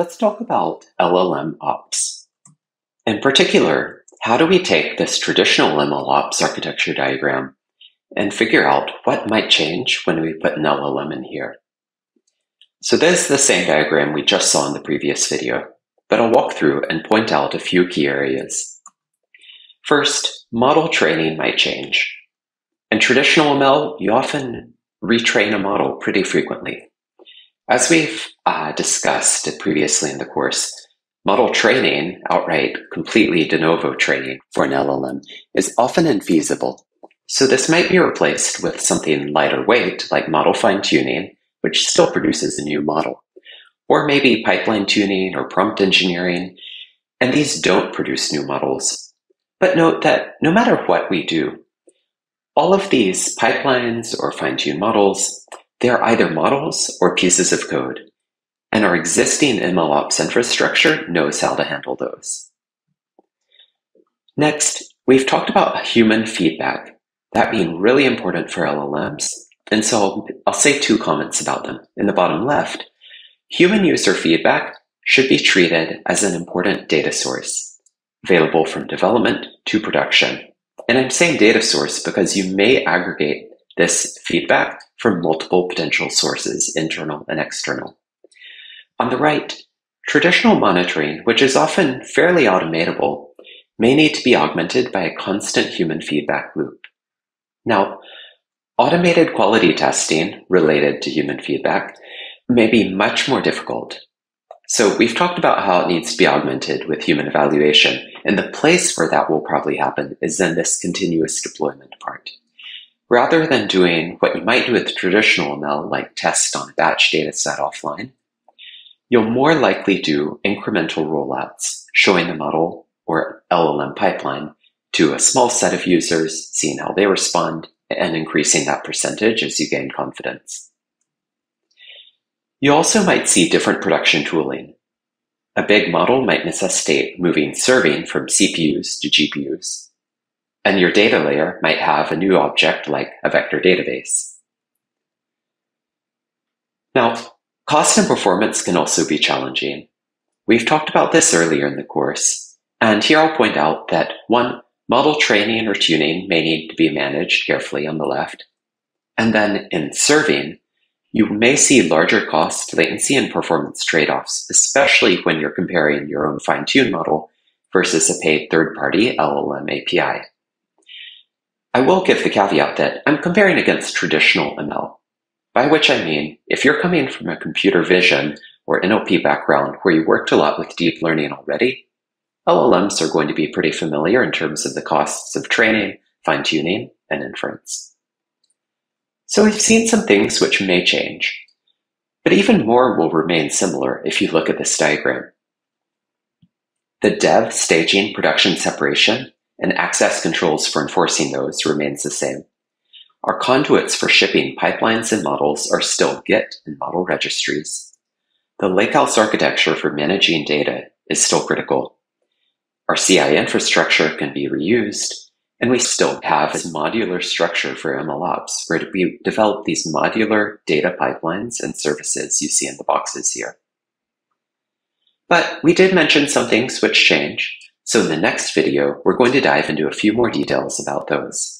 let's talk about LLM ops. In particular, how do we take this traditional ML ops architecture diagram and figure out what might change when we put an LLM in here? So this is the same diagram we just saw in the previous video, but I'll walk through and point out a few key areas. First, model training might change. In traditional ML, you often retrain a model pretty frequently. As we've uh, discussed previously in the course, model training, outright completely de novo training for an LLM, is often infeasible. So this might be replaced with something lighter weight, like model fine tuning, which still produces a new model. Or maybe pipeline tuning or prompt engineering, and these don't produce new models. But note that no matter what we do, all of these pipelines or fine-tuned models, they are either models or pieces of code, and our existing MLOps infrastructure knows how to handle those. Next, we've talked about human feedback, that being really important for LLMs, and so I'll say two comments about them. In the bottom left, human user feedback should be treated as an important data source, available from development to production and I'm saying data source because you may aggregate this feedback from multiple potential sources, internal and external. On the right, traditional monitoring, which is often fairly automatable, may need to be augmented by a constant human feedback loop. Now, automated quality testing related to human feedback may be much more difficult. So we've talked about how it needs to be augmented with human evaluation, and the place where that will probably happen is in this continuous deployment part. Rather than doing what you might do with traditional ML, like test on a batch data set offline, you'll more likely do incremental rollouts, showing the model or LLM pipeline to a small set of users, seeing how they respond, and increasing that percentage as you gain confidence. You also might see different production tooling, a big model might necessitate moving serving from CPUs to GPUs, and your data layer might have a new object like a vector database. Now, cost and performance can also be challenging. We've talked about this earlier in the course, and here I'll point out that one, model training or tuning may need to be managed carefully on the left, and then in serving, you may see larger cost, latency, and performance trade-offs, especially when you're comparing your own fine-tuned model versus a paid third-party LLM API. I will give the caveat that I'm comparing against traditional ML, by which I mean if you're coming from a computer vision or NLP background where you worked a lot with deep learning already, LLMs are going to be pretty familiar in terms of the costs of training, fine-tuning, and inference. So we've seen some things which may change, but even more will remain similar if you look at this diagram. The dev, staging, production separation, and access controls for enforcing those remains the same. Our conduits for shipping pipelines and models are still Git and model registries. The lakehouse architecture for managing data is still critical. Our CI infrastructure can be reused, and we still have this modular structure for MLOps where we develop these modular data pipelines and services you see in the boxes here. But we did mention some things which change, so in the next video, we're going to dive into a few more details about those.